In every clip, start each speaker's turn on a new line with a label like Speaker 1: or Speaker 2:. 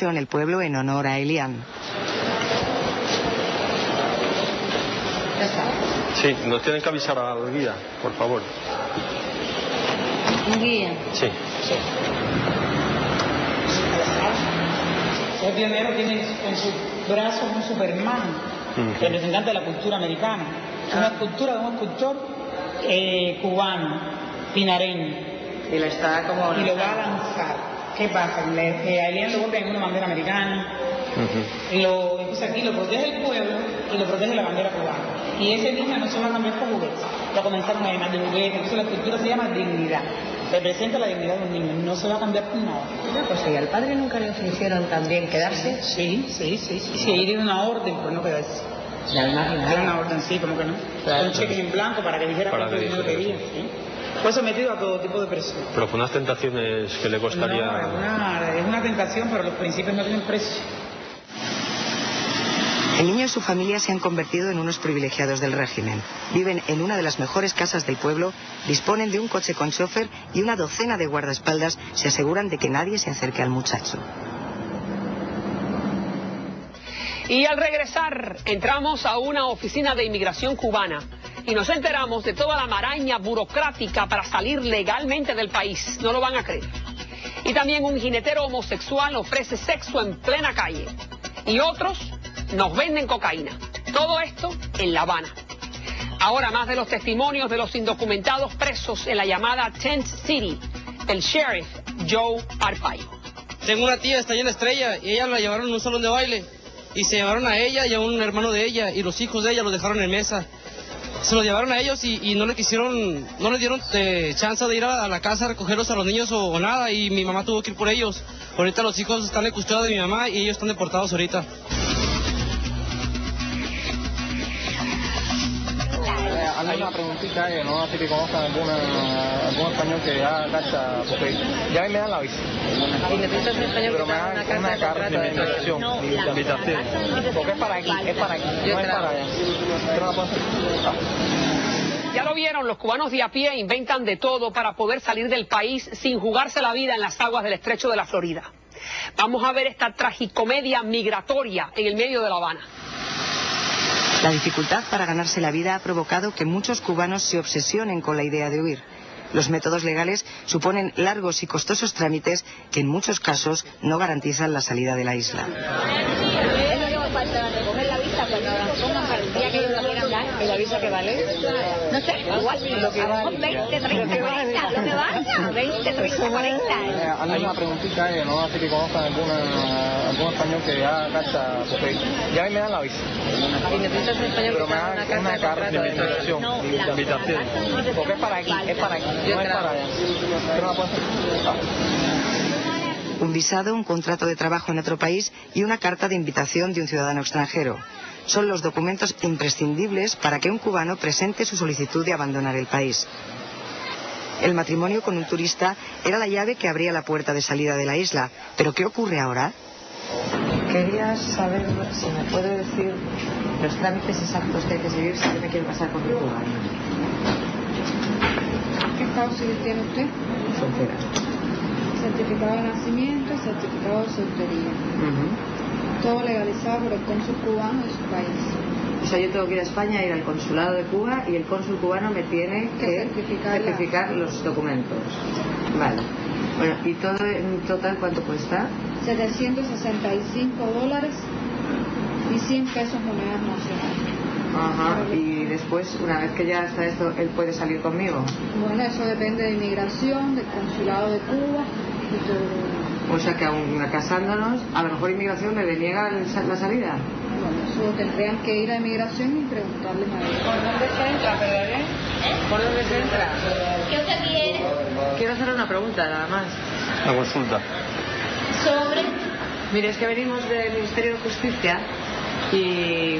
Speaker 1: en el pueblo en honor a Elian.
Speaker 2: Sí, nos tienen que avisar a la guía, por favor.
Speaker 3: ¿Un guía?
Speaker 2: Sí.
Speaker 4: El pionero tiene en su brazo un Superman,
Speaker 2: Ujú.
Speaker 4: representante de la cultura americana. Es una escultura de un escultor eh, cubano, pinareño,
Speaker 1: Y lo está como...
Speaker 4: y lo va a lanzar. ¿Qué pasa? Le, eh, a Elian lo golpean una bandera americana, lo, entonces aquí lo protege el pueblo y lo protege la bandera cubana. Y ese niño no se va a cambiar por juguetes, va a comenzar con además de juguetes, entonces la escultura se llama dignidad, representa la dignidad de un niño, no se va a cambiar por nada.
Speaker 3: Una cosa, ¿y al padre nunca le ofrecieron también quedarse?
Speaker 4: Sí, sí, sí, sí, sí, ahí tiene una orden por no quedarse.
Speaker 3: La.
Speaker 4: Era una orden, sí, como que no.
Speaker 3: Claro.
Speaker 4: Un cheque en blanco para que dijera
Speaker 2: Para
Speaker 4: cuánto
Speaker 2: que
Speaker 4: dinero quería. ¿sí? Fue sometido a todo tipo de presión.
Speaker 2: Pero con unas tentaciones que le costaría...
Speaker 4: No, es una, es una tentación, pero los principios no tienen precio.
Speaker 1: El niño y su familia se han convertido en unos privilegiados del régimen. Viven en una de las mejores casas del pueblo, disponen de un coche con chofer y una docena de guardaespaldas se aseguran de que nadie se acerque al muchacho.
Speaker 5: Y al regresar, entramos a una oficina de inmigración cubana y nos enteramos de toda la maraña burocrática para salir legalmente del país. No lo van a creer. Y también un jinetero homosexual ofrece sexo en plena calle. Y otros nos venden cocaína. Todo esto en La Habana. Ahora más de los testimonios de los indocumentados presos en la llamada Tent City, el sheriff Joe Arpaio.
Speaker 6: Tengo una tía, está de estrella, y ella la llevaron a un salón de baile. Y se llevaron a ella y a un hermano de ella, y los hijos de ella los dejaron en mesa. Se los llevaron a ellos y, no le quisieron, no le dieron eh, chance de ir a, a la casa a recogerlos a los niños o, o nada, y mi mamá tuvo que ir por ellos. Ahorita los hijos están en custodia de mi mamá y ellos están deportados ahorita.
Speaker 7: Hazle una preguntita eh, no sé que conozcan alguna, algún español que haga carta, porque ya me dan la visa.
Speaker 3: Y necesitas un español
Speaker 7: Pero
Speaker 3: que
Speaker 7: me
Speaker 3: haga
Speaker 7: dan
Speaker 3: una
Speaker 7: una
Speaker 3: carta de
Speaker 7: de invitación.
Speaker 3: No,
Speaker 7: invitación. Porque es para aquí, es para aquí,
Speaker 3: Yo
Speaker 7: no es para allá.
Speaker 5: Ya lo vieron, los cubanos de a pie inventan de todo para poder salir del país sin jugarse la vida en las aguas del estrecho de la Florida. Vamos a ver esta tragicomedia migratoria en el medio de La Habana.
Speaker 1: La dificultad para ganarse la vida ha provocado que muchos cubanos se obsesionen con la idea de huir. Los métodos legales suponen largos y costosos trámites que en muchos casos no garantizan la salida de la isla.
Speaker 8: recoger la visa cuando la pongan para el día que ellos la quieran dar.
Speaker 3: ¿Y la visa que vale?
Speaker 8: No sé, igual,
Speaker 3: Lo que
Speaker 8: a lo
Speaker 3: vale.
Speaker 8: mejor 20, 30, 40, lo que vaya, 20, 30, 40.
Speaker 7: Hazle una preguntita no sé que conozcan alguna, que porque ya me dan la visa.
Speaker 3: Y necesitas un español
Speaker 7: Pero
Speaker 3: que
Speaker 7: me dan
Speaker 3: una
Speaker 7: una
Speaker 3: carta de
Speaker 7: invitación.
Speaker 8: No,
Speaker 7: Porque es para aquí, es para aquí,
Speaker 3: Yo
Speaker 7: no
Speaker 3: te
Speaker 7: es
Speaker 3: la
Speaker 7: para
Speaker 3: hago.
Speaker 7: allá.
Speaker 1: Un visado, un contrato de trabajo en otro país y una carta de invitación de un ciudadano extranjero. Son los documentos imprescindibles para que un cubano presente su solicitud de abandonar el país. El matrimonio con un turista era la llave que abría la puerta de salida de la isla. ¿Pero qué ocurre ahora?
Speaker 3: Quería saber si me puede decir los trámites exactos que hay que seguir si yo me quiero casar con mi cubano.
Speaker 9: ¿Qué estado civil tiene usted?
Speaker 3: Soltera.
Speaker 9: Certificado de nacimiento y certificado de soltería. Todo legalizado por el cónsul cubano de su país.
Speaker 3: O sea, yo tengo que ir a España, ir al consulado de Cuba y el cónsul cubano me tiene
Speaker 9: Que
Speaker 3: que
Speaker 9: certificar
Speaker 3: los documentos. Vale. Bueno, ¿y todo en total cuánto cuesta?
Speaker 9: 765 dólares y 100 pesos monedas nacionales.
Speaker 3: Ajá. Y después, una vez que ya está esto, él puede salir conmigo.
Speaker 9: Bueno, eso depende de inmigración, del consulado de Cuba y todo.
Speaker 3: O sea que aún casándonos, a lo mejor inmigración le deniega la salida.
Speaker 9: Bueno, eso tendrían que ir a inmigración y preguntarles a ellos.
Speaker 3: ¿Por dónde se entra, perdón? ¿Por dónde se entra?
Speaker 8: ¿Qué usted
Speaker 3: Quiero hacer una pregunta nada más.
Speaker 2: La consulta.
Speaker 8: Sobre
Speaker 3: Mire, es que venimos del Ministerio de Justicia y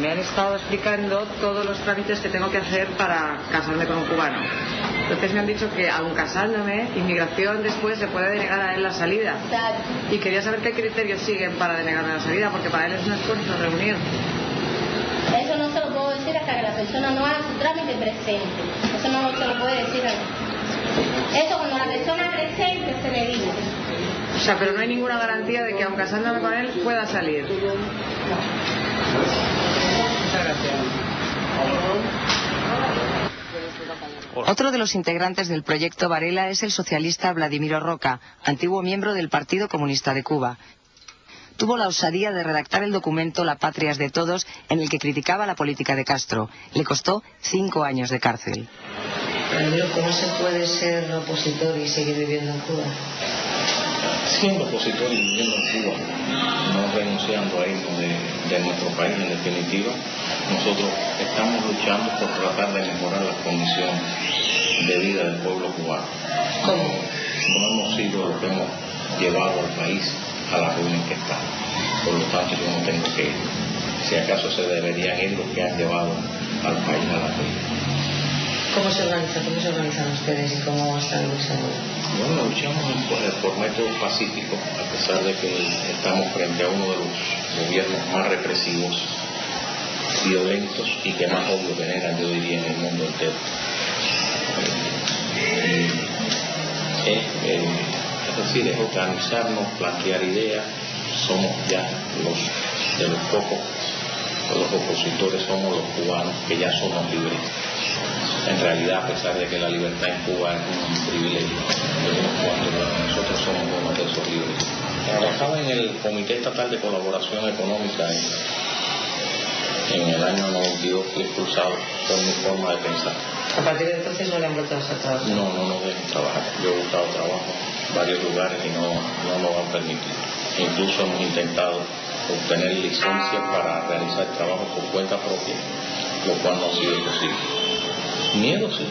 Speaker 3: me han estado explicando todos los trámites que tengo que hacer para casarme con un cubano. Entonces me han dicho que aun casándome, inmigración después le puede denegar a él la salida. Y quería saber qué criterios siguen para denegarme la salida, porque para él es un esfuerzo reunir.
Speaker 8: eso no se lo puedo decir hasta que la persona no haga su trámite presente. Eso no se lo puede decir a Eso cuando la persona presente se le dice.
Speaker 3: O sea, pero no hay ninguna garantía de que aun casándome con él pueda salir. Muchas gracias.
Speaker 1: Otro de los integrantes del proyecto Varela es el socialista Vladimiro Roca, antiguo miembro del Partido Comunista de Cuba. Tuvo la osadía de redactar el documento La patria es de todos, en el que criticaba la política de Castro. Le costó cinco años de cárcel.
Speaker 10: ¿Cómo se puede ser opositor y seguir viviendo en Cuba?
Speaker 11: Siendo opositor y viviendo en Cuba, no renunciando a irnos de, de nuestro país en definitiva, nosotros estamos luchando por tratar de mejorar las condiciones de vida del pueblo cubano.
Speaker 10: ¿Cómo?
Speaker 11: No hemos sido los que hemos llevado al país a la ruina en que está. Por lo tanto, yo no tengo que ir. Si acaso se deberían ir los que han llevado al país a la ruina.
Speaker 10: ¿Cómo se organizan? ¿Cómo se organizan ustedes y cómo están luchando?
Speaker 11: Bueno, luchamos por, métodos pacíficos, a pesar de que estamos frente a uno de los gobiernos más represivos, violentos y que más odio generan, yo diría, en el mundo entero. Y es, eh, es decir, es organizarnos, plantear ideas, somos ya los de los pocos, los opositores somos los cubanos que ya somos libres en realidad, a pesar de que la libertad en Cuba es un privilegio, nosotros somos uno de esos libres. Trabajaba en el Comité Estatal de Colaboración Económica en, en el año 92, fui expulsado por mi forma de pensar.
Speaker 10: ¿A partir de entonces no le han vuelto a hacer trabajo?
Speaker 11: No, no nos dejan trabajar. Yo he buscado trabajo en varios lugares y no, no nos han permitido. Incluso hemos intentado obtener licencias para realizar trabajo por cuenta propia, lo cual no ha sido posible. Miedo sí.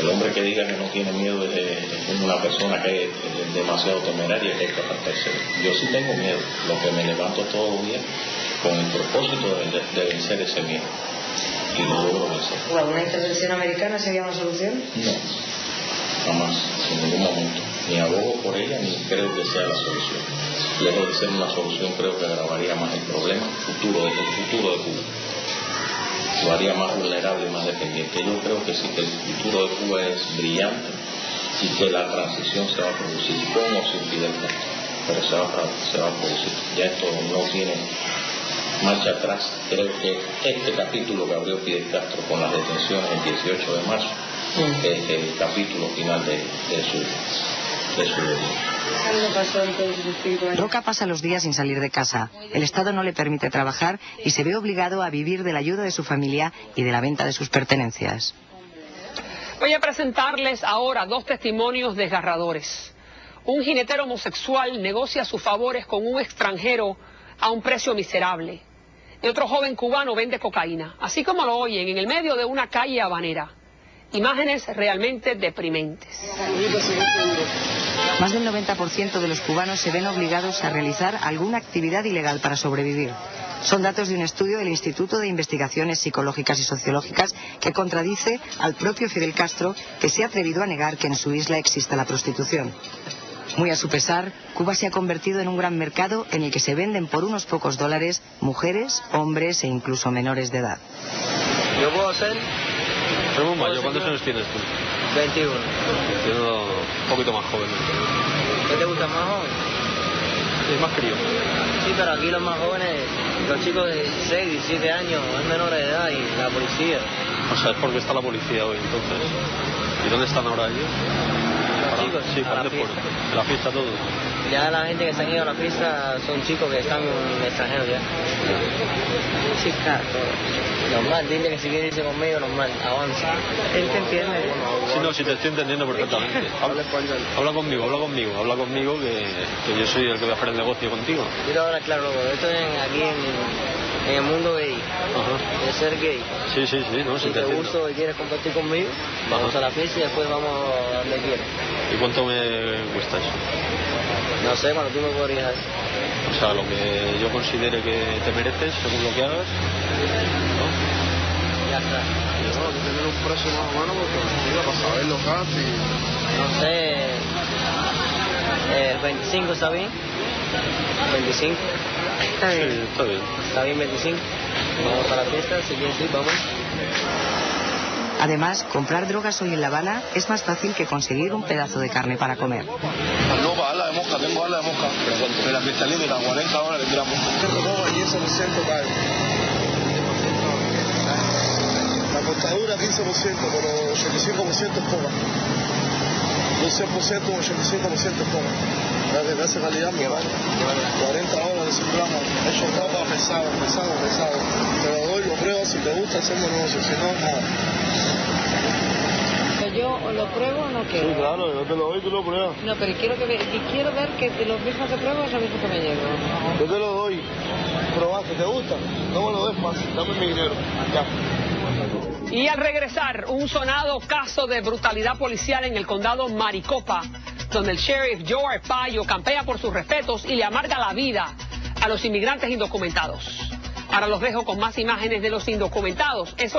Speaker 11: El hombre que diga que no tiene miedo es, es una persona que es, demasiado temeraria que hay que apartarse. Yo sí tengo miedo, lo que me levanto todos los días con el propósito de, de vencer ese miedo. Y lo logro vencer.
Speaker 10: ¿Alguna intervención americana sería una solución?
Speaker 11: No, jamás, en ningún momento. Ni abogo por ella, ni creo que sea la solución. Lejos de ser una solución, creo que agravaría más el problema futuro, el futuro de Cuba lo haría más vulnerable y más dependiente. Yo creo que sí que el futuro de Cuba es brillante y que la transición se va a producir con o sin Fidel Castro, pero se va, a, se va a producir. Ya esto no tiene marcha atrás. Creo que este capítulo que abrió Fidel Castro con las detenciones el 18 de marzo es el capítulo final de, de su, de su
Speaker 1: Roca pasa los días sin salir de casa. El Estado no le permite trabajar y se ve obligado a vivir de la ayuda de su familia y de la venta de sus pertenencias.
Speaker 5: Voy a presentarles ahora dos testimonios desgarradores. Un jinetero homosexual negocia sus favores con un extranjero a un precio miserable. Y otro joven cubano vende cocaína, así como lo oyen, en el medio de una calle habanera. Imágenes realmente deprimentes.
Speaker 1: Más del 90% de los cubanos se ven obligados a realizar alguna actividad ilegal para sobrevivir. Son datos de un estudio del Instituto de Investigaciones Psicológicas y Sociológicas que contradice al propio Fidel Castro, que se ha atrevido a negar que en su isla exista la prostitución. Muy a su pesar, Cuba se ha convertido en un gran mercado en el que se venden por unos pocos dólares mujeres, hombres e incluso menores de edad.
Speaker 12: Yo puedo hacer
Speaker 2: Mayor, ¿cuántos años tienes tú?
Speaker 12: 21.
Speaker 2: Yo un poquito más joven.
Speaker 12: ¿Qué te gusta más joven?
Speaker 2: Es más crío.
Speaker 12: Sí, pero aquí los más jóvenes, los chicos de 16, 17 años, es menores de edad y la policía.
Speaker 2: O sea, es porque está la policía hoy, entonces. ¿Y dónde están ahora ellos? Sí,
Speaker 12: a
Speaker 2: para
Speaker 12: la fiesta.
Speaker 2: ¿En la fiesta todo?
Speaker 12: Ya la gente que se han ido a la fiesta son chicos que están extranjeros ya. Sí, claro. Normal, dile que si quiere irse conmigo, normal, avanza. Él te entiende.
Speaker 2: Sí, no, sí te estoy entendiendo perfectamente. Habla, habla conmigo, habla conmigo, habla conmigo que, que yo soy el que voy a hacer el negocio contigo.
Speaker 12: Yo te voy a hablar claro, loco. Esto es en- aquí en, en el mundo gay,
Speaker 2: Ajá.
Speaker 12: de ser gay.
Speaker 2: Sí, sí, sí, no,
Speaker 12: Si
Speaker 2: te
Speaker 12: gusta y quieres compartir conmigo, vamos a la fiesta y después vamos a donde quieras.
Speaker 2: ¿Y cuánto me cuesta eso?
Speaker 12: No sé, cuando tú me podrías.
Speaker 2: O sea, lo que yo considere que te mereces, según lo que hagas.
Speaker 12: Ya está.
Speaker 13: No, tener un precio más o menos porque mira, para saberlo casi.
Speaker 12: No sé, eh, 25 está bien. 25.
Speaker 2: Está bien. Sí, está bien.
Speaker 12: Está bien 25. Vamos a la fiesta, si quieres ir, vamos.
Speaker 1: Además, comprar drogas hoy en La Habana es más fácil que conseguir un pedazo de carne para comer.
Speaker 13: No, para ala de mosca, tengo ala de mosca. De la cristalina, 40 dólares el gramo. Y eso pago. La contadura 15%, pero 85% es poca. Un 100%, un 85% es poca. La de esa calidad me vale. 40 dólares un gramo. Hecho ropa pesado, pesado, pesado. Te lo doy, lo pruebo, si te gusta hacemos negocio, si no, nada.
Speaker 3: Yo o lo pruebo o no quiero.
Speaker 13: Sí, claro, yo te lo doy, tú lo pruebas.
Speaker 3: No, pero quiero, que, y quiero ver que de los mismos que pruebo es lo mismo que me llevo.
Speaker 13: Yo te lo doy. Probaste, ¿te gusta? No me lo des más, dame mi dinero. Ya.
Speaker 5: Y al regresar, un sonado caso de brutalidad policial en el condado Maricopa, donde el sheriff Joe Arpaio campea por sus respetos y le amarga la vida a los inmigrantes indocumentados. Ahora los dejo con más imágenes de los indocumentados. Eso